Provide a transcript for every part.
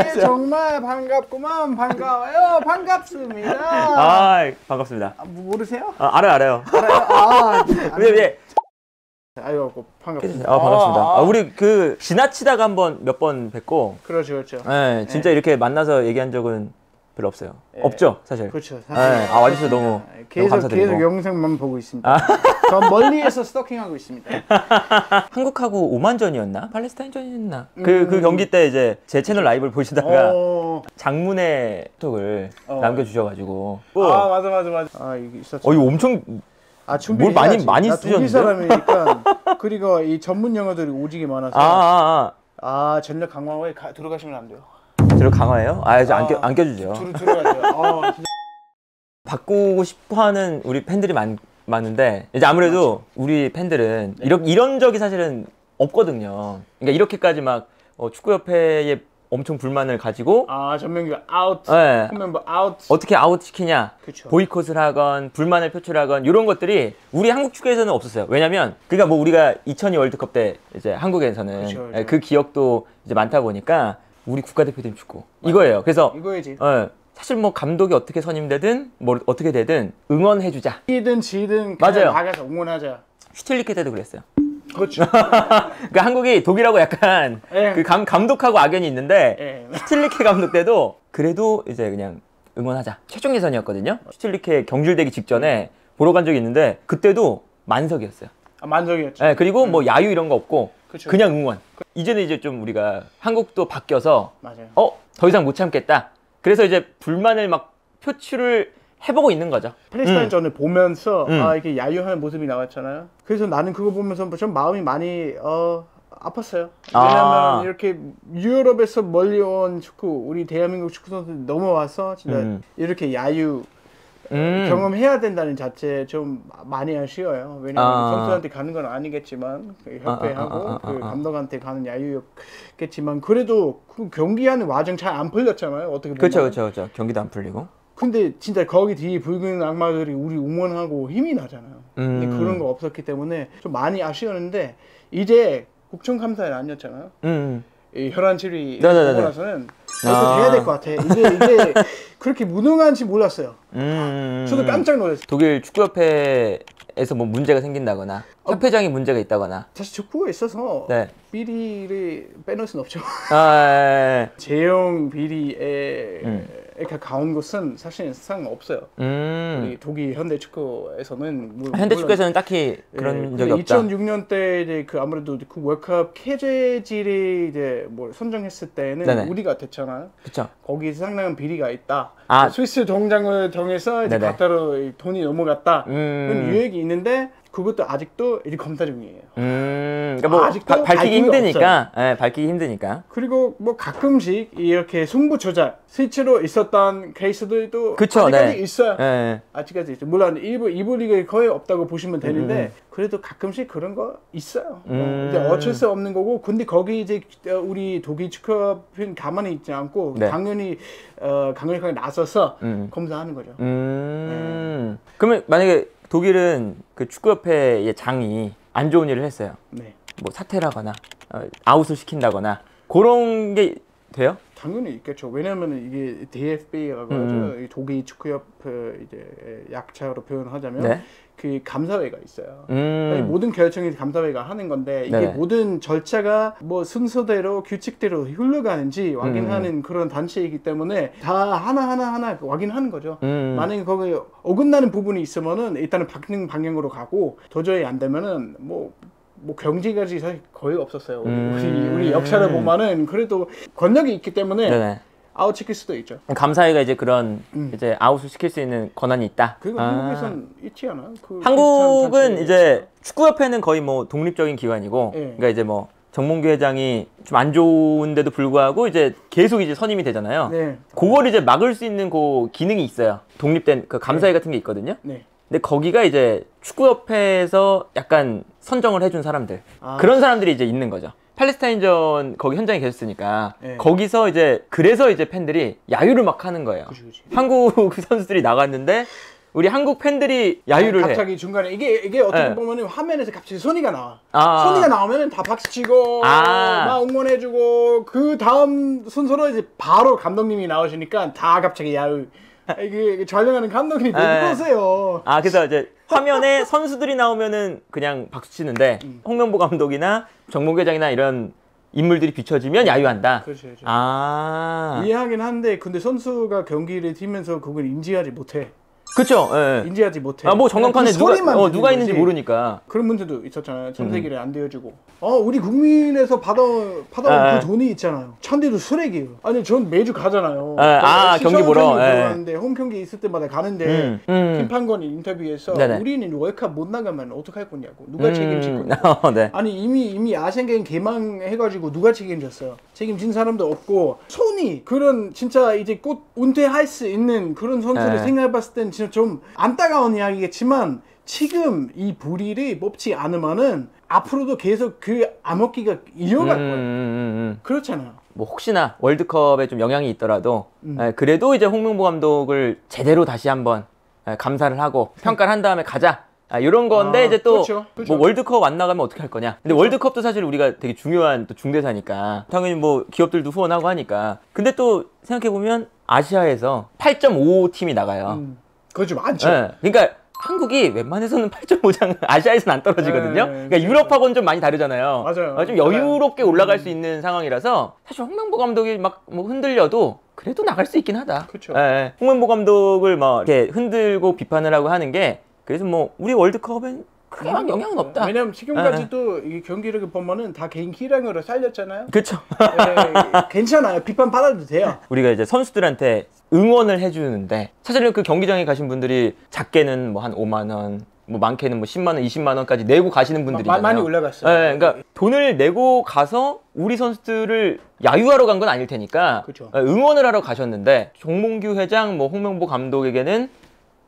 이게 정말 반갑구만 반가워요 반갑습니다. 아 반갑습니다. 아, 뭐 모르세요? 아, 알아요 알아요. 알아요? 아, 왜 왜? 아이고 반갑습니다. 아 반갑습니다. 아, 아, 우리 그 지나치다가 한번 몇 번 뵙고, 그렇죠 그렇죠. 예, 진짜 이렇게 만나서 얘기한 적은 별로 없어요. 없죠 사실. 그렇죠. 예, 아 와주셔서 너무, 너무 계속 감사드리고. 계속 영상만 보고 있습니다. 저 멀리에서 스토킹하고 있습니다. 한국하고 오만전이었나? 팔레스타인전이었나? 그, 그 경기 때 이제 제 채널 라이브를 보시다가 어, 장문의 톡을 어. 남겨주셔가지고. 아 맞아 맞아 맞아. 아 이거 있었죠. 어, 이거 엄청 아 뭘 많이-. 많이 쓰셨는데요? 사람이니까 그리고 이 전문 영어들이 오지게 많아서 아, 아, 아 전력 강화에 가, 들어가시면 안 돼요. 아. 저를 강화해요? 아, 저안 아. 껴, 안 껴주죠. 들어 들어가세요. 아. 바꾸고 싶어 하는 우리 팬들이 많, 많은데, 이제 아무래도 우리 팬들은 이런, 이런 적이 사실은 없거든요. 그러니까 이렇게까지 막 어, 축구협회에 엄청 불만을 가지고, 아 정몽규 아웃. 예, 한 멤버 아웃. 어떻게 아웃 시키냐, 그쵸. 보이콧을 하건, 불만을 표출하건, 이런 것들이 우리 한국 축구에서는 없었어요. 왜냐면, 그러니까 뭐 우리가 2002 월드컵 때 이제 한국에서는 그쵸, 그쵸. 예, 그 기억도 이제 많다 보니까, 우리 국가대표팀 축구. 이거예요. 그래서, 이거야지. 어, 사실 뭐 감독이 어떻게 선임되든 뭐 어떻게 되든 응원해주자. 이기든 지든 맞아요. 나가서 응원하자. 슈틸리케 때도 그랬어요. 그렇죠. 그러니까 한국이 독일하고 약간 예. 그 감, 감독하고 악연이 있는데 예. 슈틸리케 감독 때도 그래도 이제 그냥 응원하자. 최종 예선이었거든요. 슈틸리케 경질되기 직전에 보러 간 적이 있는데 그때도 만석이었어요. 아, 만족이었죠. 예, 그리고 뭐 야유 이런 거 없고 그쵸. 그냥 응원. 이제는 이제 좀 우리가 한국도 바뀌어서 맞아요. 어 더 이상 못 참겠다. 그래서 이제 불만을 막 표출을 해보고 있는 거죠. 팔레스타인 전을 보면서 음. 아 이렇게 야유하는 모습이 나왔잖아요. 그래서 나는 그거 보면서 좀 마음이 많이 어 아팠어요. 왜냐면 아. 이렇게 유럽에서 멀리 온 축구, 우리 대한민국 축구 선수들 넘어와서 진짜 음. 이렇게 야유 음. 경험해야 된다는 자체 좀 많이 아쉬워요. 왜냐면 아. 선수한테 가는 건 아니겠지만 그 협회하고 아, 아, 아, 아, 그 아. 감독한테 가는 야유였겠지만 그래도 그 경기하는 과정 잘안 풀렸잖아요. 어떻게 보면. 그렇죠, 그렇죠, 그렇죠. 경기도 안 풀리고. 근데 진짜 거기 뒤에 붉은 악마들이 우리 응원하고 힘이 나잖아요. 근데 음. 그런 거 없었기 때문에 좀 많이 아쉬웠는데 이제 국정감사에 아니었잖아요. 음. 이 혈안 치료 네네네네. 보고 나서는 아. 어떻게 해야 될 것 같아. 이게 이게 그렇게 무능한지 몰랐어요. 음. 저도 깜짝 놀랐어요. 독일 축구협회에서 뭐 문제가 생긴다거나 협회장이 문제가 있다거나. 사실 축구에 있어서 네. 비리를 빼놓을 순 없죠. 아, 재형 비리에 음. 이렇게 가온 것은 사실 상관 없어요. 음. 우리 독일 현대 축구에서는 물- 현대 축구에서는 딱히 그런 예, 적이 그 없다. 2006년 때 이제 그 아무래도 그 월컵 캐제지를 이제 뭐 선정했을 때는 네네. 우리가 됐잖아요. 그쵸. 거기 상당한 비리가 있다. 아. 스위스 정장을 정해서 이제 네네. 이 돈이 넘어갔다. 그런 음. 유액이 있는데 그것도 아직도 이제 검사 중이에요. 음. 그러니까 뭐 아직도 바- 밝히기 힘드니까. 예, 밝히기 힘드니까. 그리고 뭐 가끔씩 이렇게 승부 조작 실제로 있었던 케이스들도 그쵸, 아직까지 네. 있어요. 예. 아직까지 있죠. 물론 일부 이부 리그 거의 없다고 보시면 되는데 음, 그래도 가끔씩 그런 거 있어요. 뭐 음. 이제 어쩔 수 없는 거고 근데 거기 이제 어, 우리 독일 축구협은 가만히 있지 않고 네. 당연히 어, 강력하게 나서서 음. 검사하는 거죠. 음. 그러면 만약에 독일은 그 축구협회의 장이 안 좋은 일을 했어요. 네, 뭐 사퇴를 하거나 어, 아웃을 시킨다거나 그런 게 돼요? 당연히 있겠죠. 왜냐하면 이게 DFB라고 음. 하죠. 이 독일 축구협 그 이제 약자로 표현하자면 네. 그 감사회가 있어요. 음. 모든 결정이 감사회가 하는 건데 이게 네네. 모든 절차가 뭐 순서대로 규칙대로 흘러가는지 확인하는 음. 그런 단체이기 때문에 다 하나 하나 하나 확인하는 거죠. 음. 만약에 거기 어긋나는 부분이 있으면은 일단은 바뀌는 방향으로 가고 도저히 안 되면은 뭐. 뭐 견제까지 사실 거의 없었어요. 우리- 음. 우리, 우리 역사를 보면은 그래도 권력이 있기 때문에 네네. 아웃 시킬 수도 있죠. 감사회가 이제 그런 음. 이제 아웃을 시킬 수 있는 권한이 있다. 그리고 아. 한국에선 있지 않아요? 그 한국은 이제 축구협회는 거의 뭐 독립적인 기관이고, 예. 그러니까 이제 뭐 정몽규 회장이 좀 안 좋은데도 불구하고 이제 계속 이제 선임이 되잖아요. 네, 그걸 이제 막을 수 있는 그 기능이 있어요. 독립된 그 감사회 같은 게 있거든요. 네. 근데 거기가 이제 축구협회에서 약간 선정을 해준 사람들 아. 그런 사람들이 이제 있는 거죠. 팔레스타인전 거기 현장에 계셨으니까 네. 거기서 이제 그래서 이제 팬들이 야유를 막 하는 거예요. 그치, 그치. 한국 선수들이 나갔는데 우리 한국 팬들이 야유를 해. 갑자기 중간에 이게 이게 어떻게 네. 보면은 화면에서 갑자기 소니가 나와. 아. 소니가 나오면은 다 박수 치고 아. 막 해주고 그 다음 순서로 이제 바로 감독님이 나오시니까 다 갑자기 야유 이게 촬영하는 감독님이 왜 네. 아 그래서 이제 화면에 선수들이 나오면은 그냥 박수 치는데 음. 홍명보 감독이나 정몽 회장이나 이런 인물들이 비춰지면 야유한다. 그렇죠, 그렇죠. 아 이해하긴 한데 근데 선수가 경기를 뛰면서 그걸 인지하지 못해. 그렇죠. 예, 예. 인지하지 못해. 아뭐 정강판에 그 누가 소리만 어, 듣는 누가 있는지 거지. 모르니까. 그런 문제도 있었잖아요. 참새기를 안 되어주고. 어, 우리 국민에서 받아 받아온 아, 그 돈이 있잖아요. 천대도 쓰레기예요. 아니, 전 매주 가잖아요. 아, 아, 시청 경기 보러? 예. 가는데 홈 경기 있을 때마다 가는데 음, 음. 김판건이 인터뷰에서 네네. 우리는 월컵 못 나가면 어떡할 거냐고. 누가 책임질 음, 거냐 고. 어, 네. 아니 이미 이미 아시안 게임 개망해가지고 누가 책임졌어요? 책임진 사람도 없고 손이 그런 진짜 이제 곧 은퇴할 수 있는 그런 선수를 네. 생각해봤을 땐 진짜 좀 안타까운 이야기겠지만 지금 이 불의를 뽑지 않으면은 앞으로도 계속 그 암흑기가 이어갈 음, 음, 거예요. 음. 그렇잖아요. 뭐 혹시나 월드컵에 좀 영향이 있더라도 음. 예, 그래도 이제 홍명보 감독을 제대로 다시 한번 예, 감사를 하고 평가를 한 다음에 가자. 아, 이런 건데 아, 이제 또뭐 그렇죠, 그렇죠. 월드컵 안 나가면 어떻게 할 거냐. 근데 월드컵도 사실 우리가 되게 중요한 또 중대사니까 당연히 뭐 기업들도 후원하고 하니까. 근데 또 생각해 보면 아시아에서 8.5 팀이 나가요. 음, 그거 좀 많죠. 예, 그러니까 한국이 웬만해서는 8.5장 아시아에서는 안 떨어지거든요. 네, 그러니까 그렇죠. 유럽하고는 좀 많이 다르잖아요. 맞아요. 어, 좀 여유롭게 음. 올라갈 수 있는 상황이라서 사실 홍명보 감독이 막 뭐 흔들려도 그래도 나갈 수 있긴 하다. 예. 홍명보 감독을 뭐 이렇게 흔들고 비판을 하고 하는 게 그래서 뭐 우리 월드컵엔 크게 막 영향은 없다. 왜냐면 지금까지도 이 경기를 보면은 다 개인 기량으로 살렸잖아요. 그렇죠. 예, 괜찮아요. 비판 받아도 돼요. 우리가 이제 선수들한테 응원을 해주는데 사실은 그 경기장에 가신 분들이 작게는 뭐 한 5만 원, 뭐 많게는 뭐 10만 원, 20만 원까지 내고 가시는 분들이잖아요. 많이 올라갔어요. 예, 그러니까 돈을 내고 가서 우리 선수들을 야유하러 간 건 아닐 테니까 그쵸. 예, 응원을 하러 가셨는데 정몽규 회장, 뭐 홍명보 감독에게는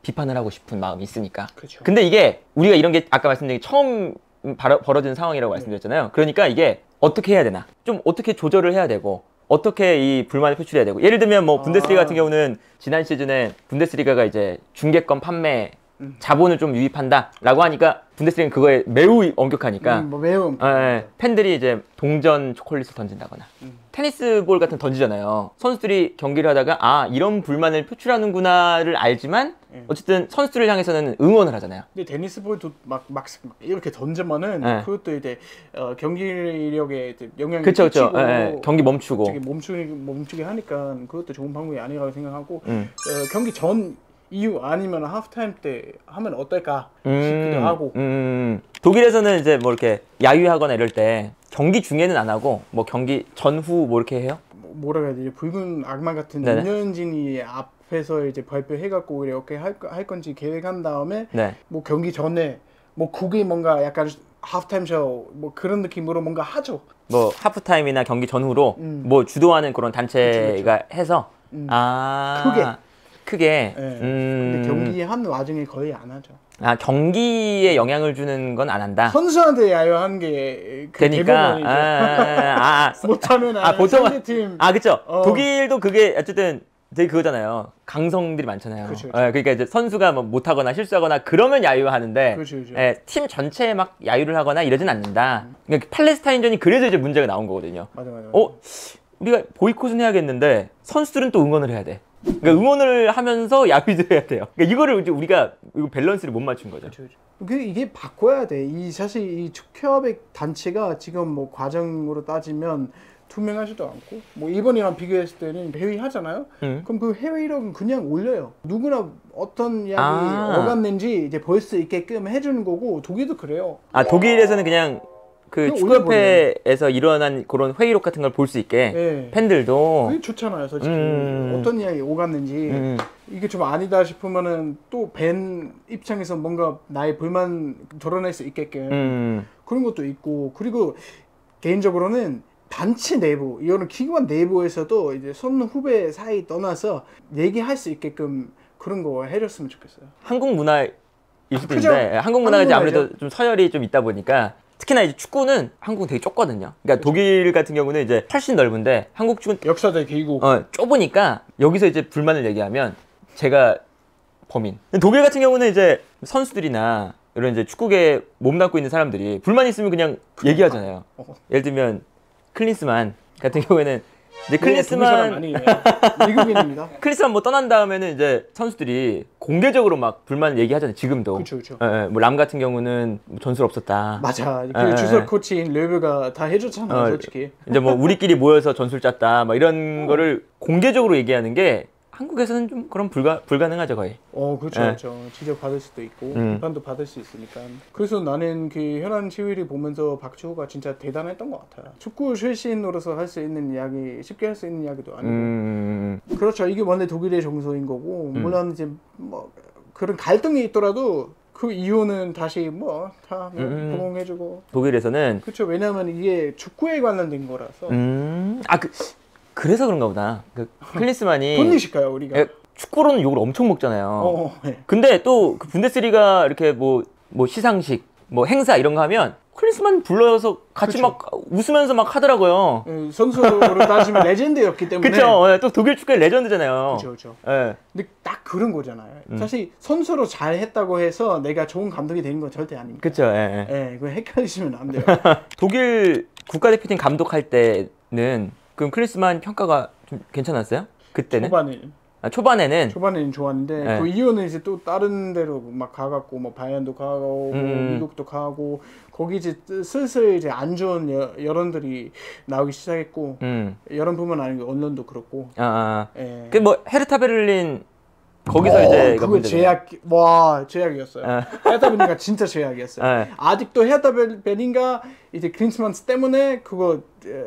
비판을 하고 싶은 마음이 있으니까. 그렇죠. 근데 이게 우리가 이런 게 아까 말씀드린 게 처음 바로- 벌어진 상황이라고 네. 말씀드렸잖아요. 그러니까 이게 어떻게 해야 되나? 좀 어떻게 조절을 해야 되고 어떻게 이 불만을 표출해야 되고 예를 들면 뭐 분데스리가 아. 같은 경우는 지난 시즌에 분데스리가가 이제 중계권 판매 음. 자본을 좀 유입한다라고 하니까 분데스리가는 그거에 매우 엄격하니까 음, 뭐 매우 예, 예. 팬들이 이제 동전 초콜릿을 던진다거나 음. 테니스 볼 같은 거 던지잖아요. 선수들이 경기를 하다가 아 이런 불만을 표출하는구나를 알지만 예. 어쨌든 선수들을 향해서는 응원을 하잖아요. 근데 테니스 볼도 막, 막, 막 이렇게 던지면은 네. 그것도 이제 어, 경기력에 이제 영향이 그렇죠. 끼치고 예, 예. 경기 멈추고. 멈추게 멈추게 하니까 그것도 좋은 방법이 아니라고 생각하고 음. 어, 경기 전 이후 아니면 하프타임 때 하면 어떨까 싶기도 하고 음, 독일에서는 이제 뭐 이렇게 야유하거나 이럴 때 경기 중에는 안 하고 뭐 경기 전후 뭐 이렇게 해요? 뭐- 뭐라 해야 되지 붉은 악마 같은 네네. 윤현진이 앞에서 이제 발표해갖고 이렇게 할, 거- 할 건지 계획한 다음에 네. 뭐 경기 전에 뭐 그게 뭔가 약간 하프타임 쇼 뭐 그런 느낌으로 뭔가 하죠. 뭐 하프타임이나 경기 전후로 음. 뭐 주도하는 그런 단체가 해서 음. 아 크게. 크게 예. 음, 근데 경기 한 와중에 거의 안 하죠. 아 경기에 영향을 주는 건 안 한다. 선수한테 야유하는 게그 그러니까 대부분이죠. 아, 아, 아, 못하면 아, 상대팀 아 그쵸 어. 독일도 그게 어쨌든 되게 그거잖아요 강성들이 많잖아요 그쵸, 그쵸. 예, 그러니까 이제 선수가 뭐 못하거나 실수하거나 그러면 야유하는데 그렇죠, 그렇죠. 예, 팀 전체에 막 야유를 하거나 이러진 않는다 그러니까 팔레스타인전이 그래서 이제 문제가 나온 거거든요 맞아 맞아. 어 우리가 보이콧은 해야겠는데 선수들은 또 응원을 해야 돼 그러니까 응원을 하면서 야유도 해야 돼요 그러니까 이거를 이제 우리가 이거 밸런스를 못 맞춘 거죠 그렇죠, 그렇죠. 그 이게 바꿔야 돼. 이 사실 이 축협의 단체가 지금 뭐 과정으로 따지면 투명하지도 않고 뭐 일본이랑 비교했을 때는 회의 하잖아요. 음. 그럼 그 해외 이력은 그냥 올려요. 누구나 어떤 이야기 아. 어갔는지 이제 볼 수 있게끔 해주는 거고 독일도 그래요. 아 독일에서는 그냥 그 축구협회에서 일어난 그런 회의록 같은 걸 볼 수 있게 예. 팬들도 그게 좋잖아요, 솔직히. 음. 어떤 이야기 오갔는지. 음, 이게 좀 아니다 싶으면은 또 벤 입장에서 뭔가 나의 불만 드러낼 수 있게끔 음, 그런 것도 있고 그리고 개인적으로는 단체 내부 이거는 기관 내부에서도 이제 선 후배 사이 떠나서 얘기할 수 있게끔 그런 거 해줬으면 좋겠어요. 한국 문화 일 수도 그죠? 있는데 예, 한국 문화가 이제. 아무래도 좀 서열이 좀 있다 보니까 특히나 이제 축구는 한국은 되게 좁거든요. 그러니까 독일 같은 경우는 이제 훨씬 넓은데 한국 축구는 역사도 길고 어, 좁으니까 여기서 이제 불만을 얘기하면 제가 범인. 독일 같은 경우는 이제 선수들이나 이런 이제 축구계에 몸담고 있는 사람들이 불만 있으면 그냥 얘기하잖아요. 어. 예를 들면 클린스만 같은 경우에는 이제 아니에요. 미국인입니다. 클린스만 뭐 떠난 다음에는 이제 선수들이 공개적으로 막 불만 얘기하잖아요. 지금도. 그렇죠, 그렇죠. 예, 예, 뭐람 같은 경우는 뭐 전술 없었다. 맞아. 예, 그 예, 주석 예. 코치인 르브가 다 해줬잖아요, 어, 솔직히. 이제 뭐 우리끼리 모여서 전술 짰다. 막 이런 거를 공개적으로 얘기하는 게 한국에서는 좀 그런 불가 불가능하죠 거의. 어, 그렇죠, 예. 그렇죠. 지적 받을 수도 있고 음. 비판도 받을 수 있으니까. 그래서 나는 그 현안 시위를 보면서 박주호가 진짜 대단했던 것 같아요. 축구 출신으로서 할 수 있는 이야기, 쉽게 할 수 있는 이야기도 아니고. 음, 그렇죠. 이게 원래 독일의 정서인 거고 음. 물론 이제 뭐 그런 갈등이 있더라도 그 이유는 다시 뭐다 뭐 음. 독일에서는 그렇죠. 왜냐하면 이게 축구에 관련된 거라서. 음, 아그 그래서 그런가 보다. 그 클린스만이 돈이실까요, 우리가? 예, 축구로는 욕을 엄청 먹잖아요. 어, 네. 근데 또 그 분데스리가 이렇게 뭐, 뭐 시상식, 뭐 행사 이런 거 하면 클린스만 불러서 같이 그쵸. 막 웃으면서 막 하더라고요. 어, 선수로 따지면 레전드였기 때문에. 그쵸? 예, 또 독일 축구의 레전드잖아요. 그렇죠, 그렇죠. 예. 근데 딱 그런 거잖아요. 음. 사실 선수로 잘 했다고 해서 내가 좋은 감독이 되는 건 절대 아닙니다. 그쵸? 예, 예. 예, 그거 헷갈리시면 안 돼요. 독일 국가대표팀 감독할 때는 그럼 클린스만 평가가 좀 괜찮았어요? 그때는? 초반에 아, 초반에는 초반에는 좋았는데 네. 그 이후는 이제 또 다른 데로 막 가갖고 뭐 바이안도 가고 음. 미국도 가고 거기 이제 슬슬 이제 안 좋은 여, 여론들이 나오기 시작했고 음. 여론뿐만 아니고 언론도 그렇고. 아, 아. 예. 그뭐 헤르타 베를린 거기서 어, 이제 그거. 재앙 와 재앙이었어요. 아. 헤르타 베를린가 진짜 재앙이었어요. 예. 아직도 헤르타 베- 베를린가 이제 클린스만 때문에 그거 에,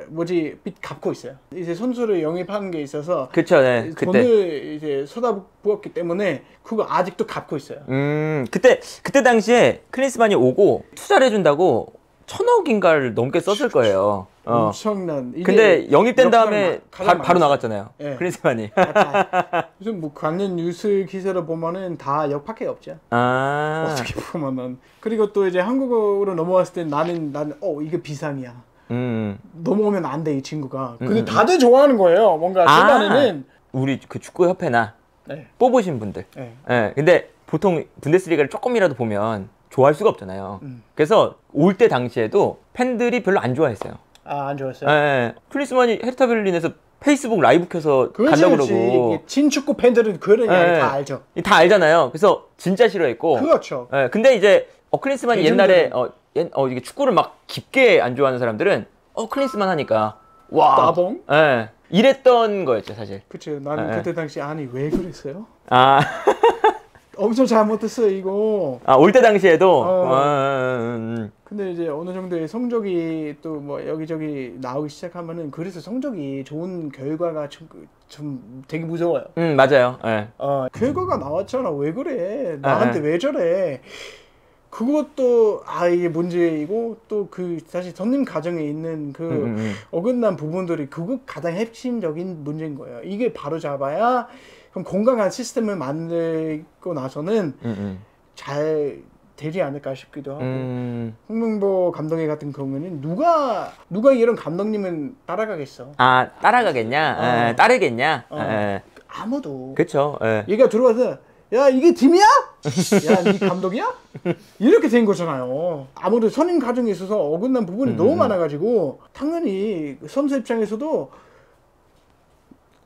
뭐지 빚 갚고 있어요. 이제 선수를 영입하는 게 있어서 그쵸, 네. 그때. 돈을 이제 쏟아부었기 때문에 그거 아직도 갚고 있어요. 음, 그때 그때 당시에 클린스만이 오고 투자를 해준다고 천억인가를 넘게 썼을 거예요. 어. 엄청난. 근데 영입된 다음에 바, 로. 나갔잖아요. 예. 클린스만이. 무슨 뭐 관련 뉴스 기사를 보면은 다 역밖에 없죠. 아, 어떻게 보면은 그리고 또 이제 한국어로 넘어왔을 때 나는 나는 어 이게 비상이야. 음, 넘어오면 안 돼 이 친구가. 근데 음, 음. 다들 좋아하는 거예요. 뭔가 아. 초반에는 우리 그 축구 협회나 네. 뽑으신 분들. 네. 예, 근데 보통 분데스리가를 조금이라도 보면 좋아할 수가 없잖아요. 음. 그래서 올 때 당시에도 팬들이 별로 안 좋아했어요. 아 안 좋았어요. 예, 예. 클린스만이 헤르타 베를린에서 페이스북 라이브 켜서 간다고. 그러고 진축구 팬들은 그런 이야기 예, 다 예. 알죠. 다 알잖아요. 그래서 진짜 싫어했고. 그렇죠. 예, 근데 이제 어 클린스만이 대중들은- 옛날에 어, 옛- 어 이게 축구를 막 깊게 안 좋아하는 사람들은 어 클린스만 하니까 와. 따봉? 예. 이랬던 거였죠, 사실. 그쵸. 나는 예, 예. 그때 당시 아니 왜 그랬어요? 아, 엄청 잘못했어요 이거. 아 올 때 당시에도 어. 어, 음, 근데 이제 어느 정도의 성적이 또 뭐 여기저기 나오기 시작하면은 그래서 성적이 좋은 결과가 좀, 좀 되게 무서워요. 음, 맞아요. 예. 어, 결과가 나왔잖아. 왜 그래? 나한테 아, 왜 저래? 그것도 아 이게 문제이고 또 그 사실 손님 가정에 있는 그 음, 음, 음. 어긋난 부분들이 그거 가장 핵심적인 문제인 거예요. 이게 바로 잡아야 그럼 건강한 시스템을 만들고 나서는 음, 음. 잘 되지 않을까 싶기도 하고 음. 홍명보 감독의 같은 경우는 누가 누가 이런 감독님은 따라가겠어? 아 따라가겠냐? 어. 예, 따르겠냐? 어. 예. 아무도. 그쵸. 예. 얘가 들어와서 야 이게 팀이야? 야이 감독이야? 이렇게 된 거잖아요. 아무래도 선임 과정에 있어서 어긋난 부분이 음, 너무 음. 많아가지고 당연히 선수 입장에서도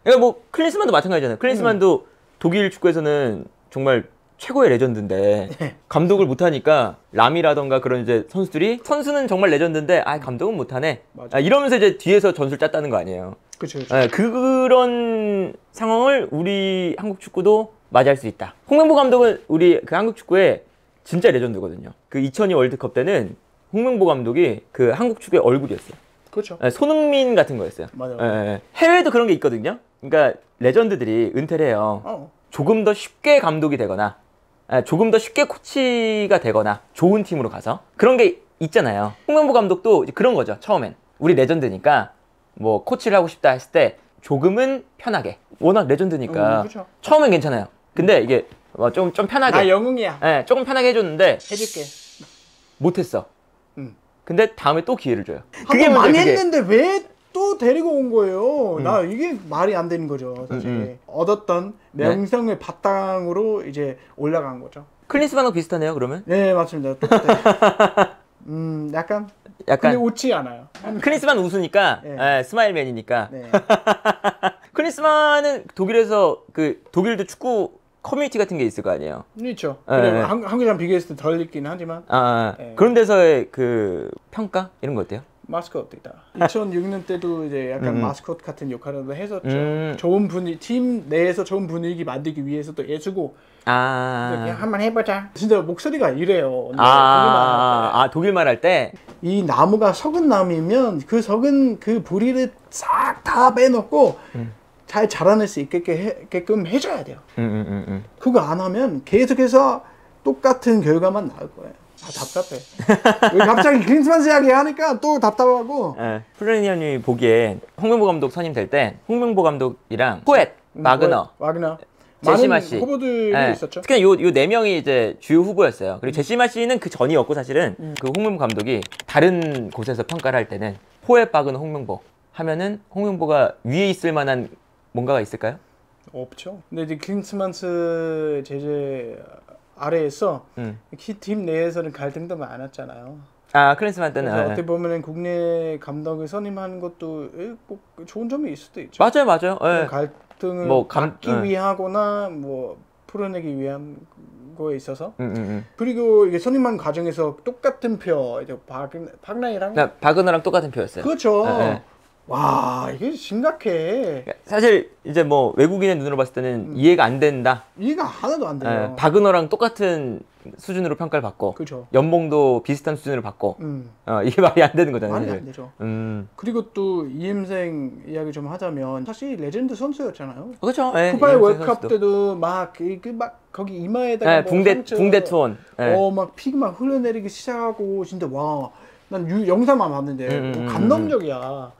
그러니까 뭐 클린스만도 마찬가지잖아요. 클린스만도 독일 축구에서는 정말 최고의 레전드인데 네. 감독을 못하니까 람이라던가 그런 이제 선수들이 선수는 정말 레전드인데 아 감독은 못하네. 아, 이러면서 이제 뒤에서 전술 짰다는 거 아니에요. 그렇죠. 예, 그런 상황을 우리 한국 축구도 맞이할 수 있다. 홍명보 감독은 우리 그 한국 축구의 진짜 레전드거든요. 그 2002 월드컵 때는 홍명보 감독이 그 한국 축구의 얼굴이었어요. 그렇죠. 예, 손흥민 같은 거였어요. 맞아요. 예, 예. 해외에도 그런 게 있거든요. 그러니까 레전드들이 은퇴를 해요. 어. 조금 더 쉽게 감독이 되거나 예, 조금 더 쉽게 코치가 되거나 좋은 팀으로 가서 그런 게 있잖아요. 홍명보 감독도 그런 거죠. 처음엔 우리 레전드니까 뭐 코치를 하고 싶다 했을 때 조금은 편하게 워낙 레전드니까 음, 그쵸. 처음엔 괜찮아요. 근데 이게 뭐좀좀 편하게 나 영웅이야. 예, 조금 편하게 해줬는데 해줄게. 못했어. 음. 근데 다음에 또 기회를 줘요. 그게. 망했는데 왜 또 데리고 온 거예요? 나 이게 말이 안 되는 거죠. 사실 음, 얻었던 네. 명성의 바탕으로 이제 올라간 거죠. 클린스만하고 비슷하네요. 그러면 네 맞습니다. 음 약간 약간 근데 웃지 않아요. 크리스만 웃으니까 네. 예, 스마일맨이니까 네. 크리스만은 독일에서 그 독일도 축구 커뮤니티 같은 게 있을 거 아니에요. 있죠. 네, 그래 네. 한, 한국이랑 비교했을 때 덜 있긴 하지만 아, 아, 네. 그런 데서의 그 평가 이런 거 어때요? 마스코트이다. 2006년 때도 이제 약간 음. 마스코트 같은 역할을 했었죠. 음. 좋은 분위 팀 내에서 좋은 분위기 만들기 위해서 또 애쓰고 아, 그냥 한번 해보자. 진짜 목소리가 이래요. 아, 아, 아, 독일말 할 때 이 나무가 석은 나무면 그 석은 그 뿌리를 싹 다 빼놓고 음. 잘 자라날 수 있게끔 해줘야 돼요. 음, 음, 음, 음. 그거 안 하면 계속해서 똑같은 결과만 나올 거예요. 아 답답해. 왜 갑자기 크리스마스 이야기 하니까 또 답답하고. 예, 플래니언님이 보기엔 홍명보 감독 선임될 때 홍명보 감독이랑 포엣, 마그너, 와그너. 제시마 많은 씨. 후보들이 예, 있었죠. 특히 요요 네 명이 이제 주요 후보였어요. 그리고 제시마 씨는 그 전이었고 사실은 그 홍명보 감독이 다른 곳에서 평가를 할 때는 포엣, 마그너, 홍명보 하면은 홍명보가 위에 있을 만한 뭔가가 있을까요? 없죠. 근데 이제 크리스마스 제재 아래에서 음. 키팀 내에서는 갈등도 많았잖아요. 아 크리스마스 때는 예. 어떻게 보면은 국내 감독을 선임하는 것도 에, 뭐 좋은 점이 있을 수도 있죠. 맞아요, 맞아요. 예. 갈등을 뭐 감- 막기 예. 위하거나 뭐 풀어내기 위한 거에 있어서 음, 음, 음. 그리고 이게 선임하는 과정에서 똑같은 표 이제 박 바그너랑 바그너랑 똑같은 표였어요. 그렇죠. 예, 예. 와 이게 심각해. 사실 이제 뭐 외국인의 눈으로 봤을 때는 이해가 안 된다. 이해가 하나도 안 돼요. 예, 바그너랑 똑같은 수준으로 평가를 받고 그렇죠. 연봉도 비슷한 수준으로 받고 음 어, 이게 말이 안 되는 거잖아요. 말이 안 사실. 되죠. 음, 그리고 또 이임생 이야기 좀 하자면 사실 레전드 선수였잖아요. 그렇죠. 예, 이현수 월드컵 선수도. 때도 막그 막 거기 이마에다가 예, 뭐 붕대 상처, 붕대 투혼. 예. 어막 피가 막 흘러내리기 시작하고 진짜 와난 영상만 봤는데 음, 뭐 음, 감동적이야.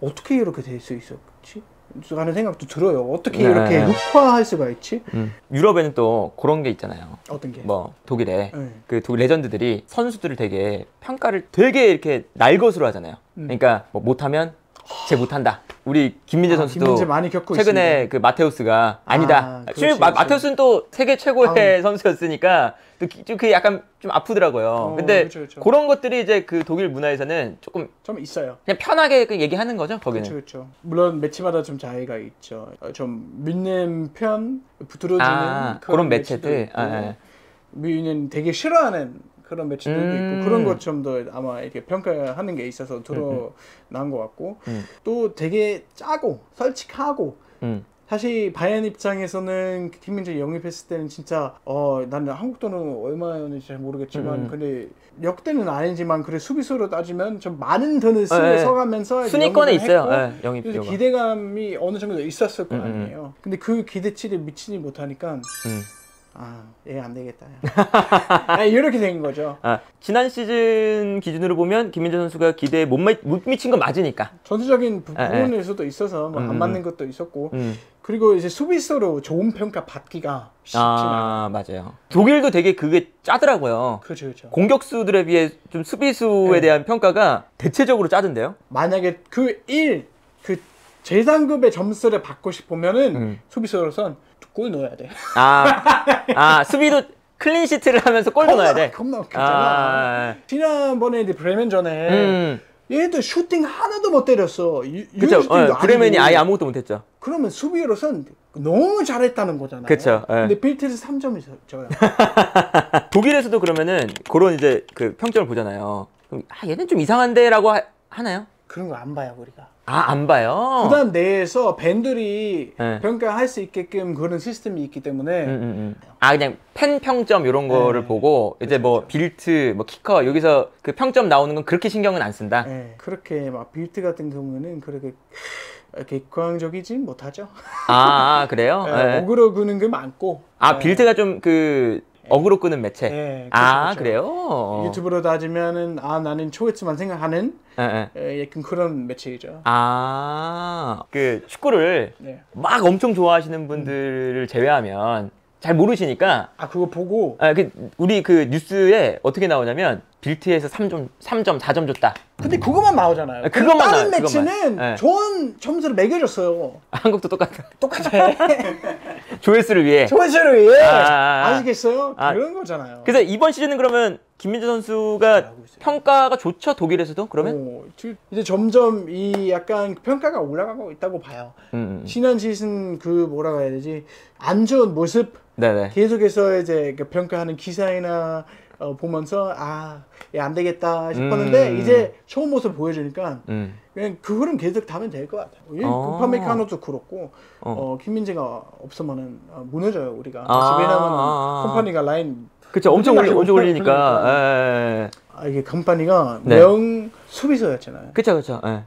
어떻게 이렇게 될 수 있었지? 하는 생각도 들어요. 어떻게 네. 이렇게 흑화할 수가 있지? 음. 유럽에는 또 그런 게 있잖아요. 어떤 게? 뭐 독일에 네. 그 독일 레전드들이 선수들을 되게 평가를 되게 이렇게 날 것으로 하잖아요. 음. 그러니까 뭐 못하면 쟤 못한다. 우리 김민재 아, 선수도 김민재 많이 겪고 최근에 있습니다. 그 마테우스가 아니다. 아, 그렇지, 마. 마테우스는 또 세계 최고의 선수였으니까 또그 약간 좀 아프더라고요. 어, 근데 그렇죠, 그렇죠. 그런 것들이 이제 그 독일 문화에서는 조금 좀 있어요. 그냥 편하게 그 얘기하는 거죠. 거기는. 그렇죠, 그렇죠. 물론 매치마다 좀 차이가 있죠. 어, 좀 믿는 편, 부드러지는 아, 그런 매치도 매체들. 아, 예. 미는 되게 싫어하는 그런 매치들도 음. 있고 그런 것 좀 더 아마 이렇게 평가하는 게 있어서 드러난 것 같고 음. 또 되게 짜고 솔직하고 음. 사실 바이안 입장에서는 김민재 영입했을 때는 진짜 어 나는 한국 돈은 얼마였는지 잘 모르겠지만 음. 근데 역대는 아니지만 그래 수비수로 따지면 좀 많은 돈을 쓰 예, 예. 써가면서 이제 순위권에 있어요. 예, 영입 그래서. 기대감이 어느 정도 있었을 거 음, 음, 아니에요. 근데 그 기대치를 미치지 못하니까 음. 아, 얘 안 되겠다. 아, 이렇게 된 거죠. 아, 지난 시즌 기준으로 보면 김민재 선수가 기대에 못, 미, 못 미친 건 맞으니까. 전투적인 부- 예, 예. 부분에서도 있어서 뭐안 음, 맞는 것도 있었고 음. 그리고 이제 수비수로 좋은 평가 받기가 않아요. 아, 맞아요. 독일도 되게 그게 짜더라고요. 그렇죠, 그렇죠. 공격수들에 비해 좀 수비수에 네. 대한 평가가 대체적으로 짜던데요? 만약에 그 1, 그 재상급의 점수를 받고 싶으면은 음. 수비수로선 골 넣어야 돼. 아, 아 수비도 clean sheet를 하면서 골도 넣어야 돼. 겁나 웃기잖아. 아, 지난번에 이제 브레멘 전에 음, 얘도 슈팅 하나도 못 때렸어. 유, 그쵸. 어, 브레멘이. 아예 아무것도 못했죠. 그러면 수비로선 너무 잘했다는 거잖아요. 그쵸, 예. 근데 빌트에서 3점이 줘요. 독일에서도 그러면은 그런 이제 그 평점을 보잖아요. 그럼 아, 얘는 좀 이상한데라고 하, 하나요? 그런 거 안 봐요 우리가. 아, 안 봐요. 구단 내에서 팬들이 네. 평가할 수 있게끔 그런 시스템이 있기 때문에 음, 음, 음. 아 그냥 팬 평점 이런 거를 네. 보고 이제 뭐 빌트, 뭐 키커 여기서 그 평점 나오는 건 그렇게 신경은 안 쓴다. 예, 그렇게 막 빌트 같은 경우는 그렇게 객관적이지 못하죠. 아, 아, 그래요? 예, 예. 어그로 끄는 게 많고. 아 예, 빌트가 좀 그 어그로 끄는 매체. 예, 아 그렇죠, 그렇죠. 그래요? 유튜브로 따지면은 아 나는 조회수만 생각하는 예, 예. 예, 약간 그런 매체이죠. 아그 축구를 네. 막 엄청 좋아하시는 분들을 제외하면 잘 모르시니까 아 그거 보고 아, 그 우리 그 뉴스에 어떻게 나오냐면 빌트에서 3점, 3점, 4점 줬다. 근데 그것만 나오잖아요. 아, 그것만 다른 나와요, 매체는 그것만. 예. 좋은 점수를 매겨줬어요. 한국도 똑같아. 똑같아. 조회수를 위해. 조회수를 위해 아, 아, 아. 아 시겠어요? 아. 그런 거잖아요. 그래서 이번 시즌은 그러면 김민재 선수가. 평가가 좋죠 독일에서도 그러면? 어, 지- 이제 점점 이 약간 평가가 올라가고 있다고 봐요. 음, 음. 지난 시즌 그 뭐라고 해야 되지 안 좋은 모습 네네. 계속해서 이제 그 평가하는 기사이나 어, 보면서 아안 되겠다 싶었는데 음. 이제 좋은 모습 보여주니까 음. 그냥 그 흐름 계속 타면 될 것 같아요. 이 어. 우파메카노도 그렇고 어. 어. 김민재가 없으면은 어, 무너져요 우리가. 아, 왜냐면 아, 아. 콤파니가 라인 그쵸 엄청 올리, 엄청 올리니까. 그러니까. 예, 예, 예. 아, 이게 콤파니가 네. 명 수비수였잖아요. 그쵸 그쵸. 예.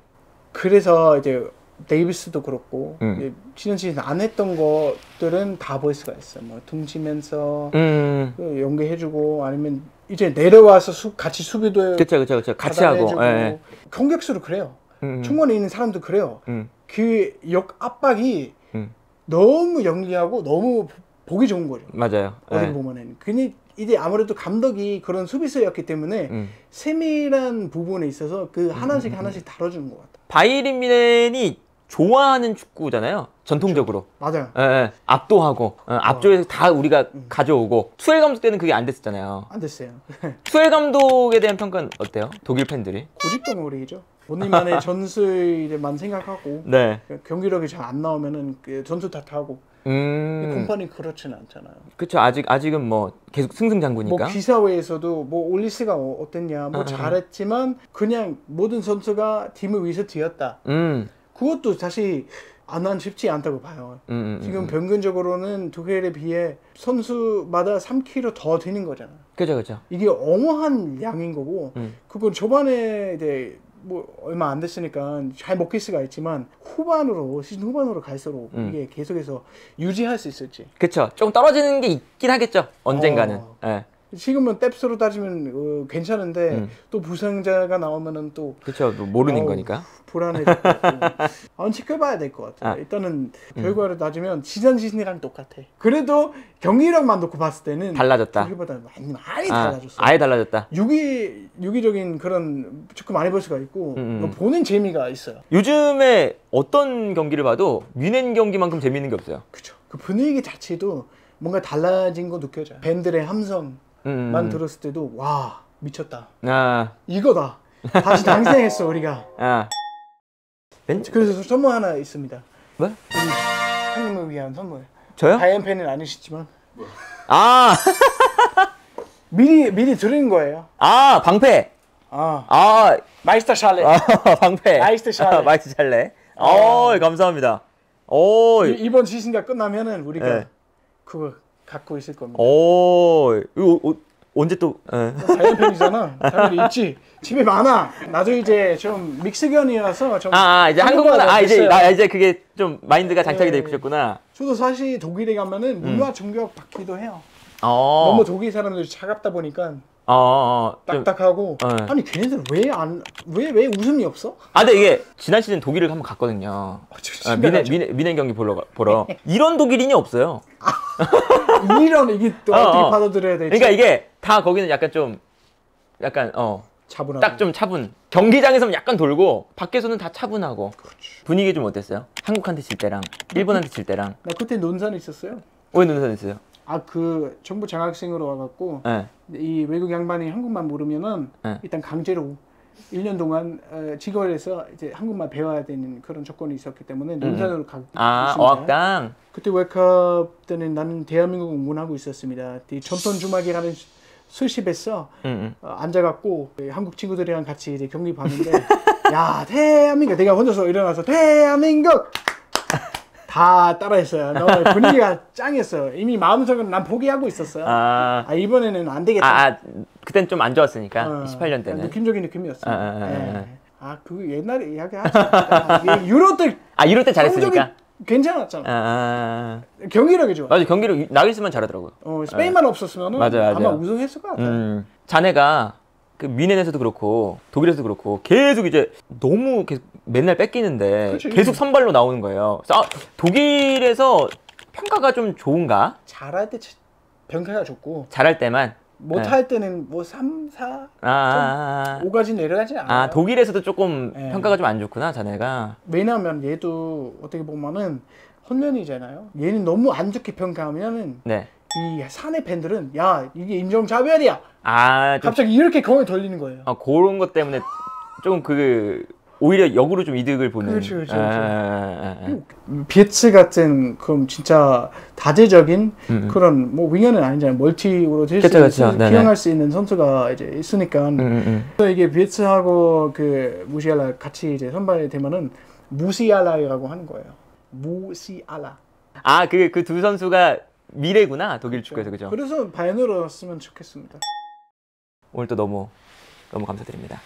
그래서 이제 데이비스도 그렇고 음. 지난 시즌 안 했던 것들은 다볼 수가 있어. 뭐 등지면서 음. 그 연계해주고 아니면 이제 내려와서 수, 같이 수비도 그쵸 그쵸 그쵸. 같이 하고. 예, 예. 공격수로 그래요. 음, 중원에 있는 사람도 그래요. 음. 그역 압박이 음. 너무 영리하고 너무 보기 좋은 거죠. 맞아요. 예. 보면은. 근데 이제 아무래도 감독이 그런 수비수였기 때문에 음. 세밀한 부분에 있어서 그 하나씩 하나씩 다뤄주는 것 같아. 바이린 미넨이 좋아하는 축구잖아요. 전통적으로. 맞아요. 예, 예. 압도하고 어, 앞쪽에서 다 우리가 가져오고 투엘 감독 때는 그게 안 됐었잖아요. 안 됐어요. 투엘 감독에 대한 평가는 어때요? 독일 팬들이? 고집덩어리죠. 본인만의 전술만 생각하고 네. 경기력이 잘 안 나오면은 그 전술 탓하고 음. 콤파니 그렇지는 않잖아요. 그쵸 아직 아직은 뭐 계속 뭐 승승장구니까. 기사회에서도 뭐 올리스가 어- 어땠냐 뭐 아. 잘했지만 그냥 모든 선수가 팀을 위해서 뛰었다. 음. 그것도 사실 안한 쉽지 않다고 봐요. 음, 음, 지금 음. 평균적으로는 독일에 비해 선수마다 3kg 더 뛰는 거잖아. 그죠 그죠. 이게 어마한 양인 거고 음. 그건 초반에 이제 뭐 얼마 안 됐으니까 잘 먹힐 수가 있지만 후반으로 시즌 후반으로 갈수록 음. 이게 계속해서 유지할 수 있을지 그쵸. 조금 떨어지는 게 있긴 하겠죠. 언젠가는. 어. 예. 지금은 뎁스로 따지면 어, 괜찮은데 음. 또 부상자가 나오면은 또. 뭐 모르는 어우, 거니까. 같고 안 지켜봐야 될 것 같아요. 아. 일단은 결과를 따지면 지난 시즌이랑 똑같아. 그래도 경기력만 놓고 봤을 때는 달라졌다. 독일보다 많이 많이 아, 달라졌어. 아예 달라졌다. 유기 유기적인 그런 축구 많이 볼 수가 있고 음, 음. 뭐 보는 재미가 있어요. 요즘에 어떤 경기를 봐도 뮌헨 경기만큼 재밌는 게 없어요. 그죠. 그 분위기 자체도 뭔가 달라진 거 느껴져요. 밴들의 함성만 음, 음. 들었을 때도 와 미쳤다. 아, 이거다. 다시 당생했어 우리가. 아. 벤? 그래서 선물 하나 있습니다. 뭐? 우리 형님을 위한 선물. 저요? 다이앤 팬은 아니시지만 아, 미리 미리 드린 거예요. 아, 방패. 아 아, Meisterschale. 아 방패. Meisterschale. 아, Meisterschale. 어, 감사합니다. 오, 이- 이번 시즌가 끝나면은 우리가 네. 그거 갖고 있을 겁니다. 오, 이거 어, 언제 또? 예. 바이언 팬이잖아. 당연히 있지. 집에 많아. 나도 이제 좀 믹스견이라서 좀 아, 아, 이제 한국어는 아 이제. 나 이제 그게 좀 마인드가 장착이 네. 되셨구나. 저도 사실 독일에 가면은 문화 충격 받기도 해요. 어. 너무 독일 사람들이 차갑다 보니까 어, 어, 어. 좀- 딱딱하고 네. 아니 걔네들 왜 안 왜 왜 웃음이 없어? 아, 근데 이게 지난 시즌 독일을 한번 갔거든요. 어, 저 아, 미네, 신기하죠. 미네, 미네 경기 보러 가- 보러 이런 독일인이 없어요. 이런 이게 또 어, 어, 떻게 어. 받아들여야 될지 그러니까 이게 다 거기는 약간 좀 약간 어. 차분하고 딱 좀 차분. 경기장에서는 약간 돌고 밖에서는 다 차분하고. 분위기 좀 어땠어요? 한국한테 질 때랑 일본한테 질 때랑 나 그때 논산에 있었어요. 왜 눈산 있어요? 아 그 정부 장학생으로 와갖고 예. 이 외국 양반이 한국말 모르면은 네. 일단 강제로 1년 동안 어, 직원에서 이제 한국말 배워야 되는 그런 조건이 있었기 때문에 논산으로 가 아. 어학당. 그때 월컵 때는 나는 대한민국 응원하고 있었습니다. 이 전통 주막이라는 술집에서 응, 어, 앉아갖고 한국 친구들이랑 같이 이제 경기 봤는데 야 대한민국 내가 혼자서 일어나서 대한민국 다 따라했어요. 너무 분위기가 짱이었어요. 이미 마음속은 난 포기하고 있었어요. 응. 아, 아, 이번에는 안 되겠다. 아, 아, 그땐 좀 안 좋았으니까. 어, 18년 때는. 느낌적인 느낌이었어요. 아, 아, 아, 예. 아. 아, 그 옛날에 이야기 하지 유로 때 아, 이럴 때 잘했으니까. 괜찮았잖아. 아, 아, 아. 경기력이 좋아. 맞아. 경기를 나길스만 잘하더라고요. 어, 스페인만 없었으면 맞아요, 맞아요. 아마 우승했을 것 같아요. 음. 자네가 그 미넨에서도 그렇고 독일에서도 그렇고 계속 이제 너무 계속 맨날 뺏기는데 그치. 계속 선발로 나오는 거예요. 그래서 아, 독일에서 평가가 좀 좋은가? 잘할 때 치- 평가가 좋고 잘할 때만. 못할 때는 뭐 3, 4, 아, 아, 5까지 내려가지 않아요. 아, 아, 독일에서도 조금 네. 평가가 좀 안 좋구나, 자네가. 왜냐하면 얘도 어떻게 보면은 혼련이잖아요. 얘는 너무 안 좋게 평가하면은 네. 이 사내 팬들은 야 이게 인종차별이야. 아, 좀, 갑자기 이렇게 공을 돌리는 거예요. 아, 그런 것 때문에 좀 그 오히려 역으로 좀 이득을 보는. 그렇죠, 그렇죠, 아, 그렇죠. 아, 아, 아, 아. 비에츠 같은 그럼 진짜 다재적인 음, 음. 그런 뭐 윙어는 아니잖아요. 멀티로 될 그쵸, 수, 그쵸. 있는 네네. 기용할 수 있는 선수가 이제 있으니까 음, 음, 또 이게 비에츠하고 그 무시알라 같이 이제 선발이 되면은 무시알라라고 하는 거예요. 무시알라. 아, 그 그 두 선수가 미래구나 독일 축구에서 그죠? 그래서 바이너로 쓰면 좋겠습니다. 오늘 또 너무 너무 감사드립니다.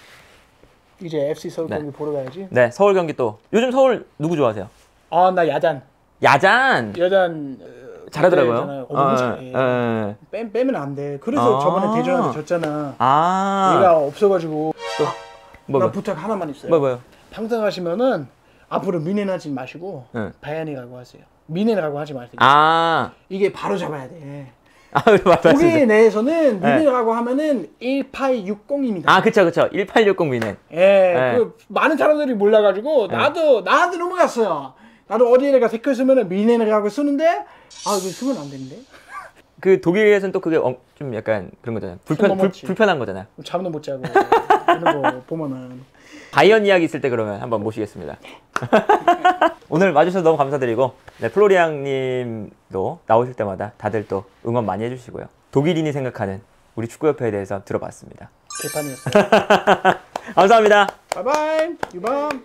이제 FC 서울 네. 경기 보러 가야지. 네, 서울 경기 또 요즘 서울 누구 좋아하세요? 아 나 야단. 야잔 야단 어, 잘하더라고요. 어, 너무 잘해. 어, 어. 빼, 빼면 안 돼. 그래서 아. 저번에 대전한테 졌잖아. 아, 얘가 없어가지고 뭐, 나 뭐, 부탁 하나만 있어요. 뭐, 뭐요? 방송 하시면은 앞으로 미네하지 마시고 응. 바야니라고 하세요. 미네라고 하지 마세요. 아, 이게 바로 잡아야 돼. 아. 독일 내에서는 네. 미네라고 하면은 1860입니다. 아, 그쵸, 그쵸. 1860 미넨. 예, 네. 그 많은 사람들이 몰라가지고 나도 나한테 넘어갔어요. 나도 어디에다가 댓글 쓰면은 미네라고 쓰는데 아 이거 쓰면 안 되는데 그 독일에서는 또 그게 엄- 좀 약간 그런 거잖아요. 불편, 불. 불편한 거잖아요. 잠도 못 자고 이런 거 보면은 바이언 이야기 있을 때 그러면 한번 모시겠습니다. 오늘 와주셔서 너무 감사드리고, 네, 플로리앙 님도 나오실 때마다 다들 또 응원 많이 해주시고요. 독일인이 생각하는 우리 축구협회에 대해서 들어봤습니다. 개판이었어요. 감사합니다. 바이바이 유밤.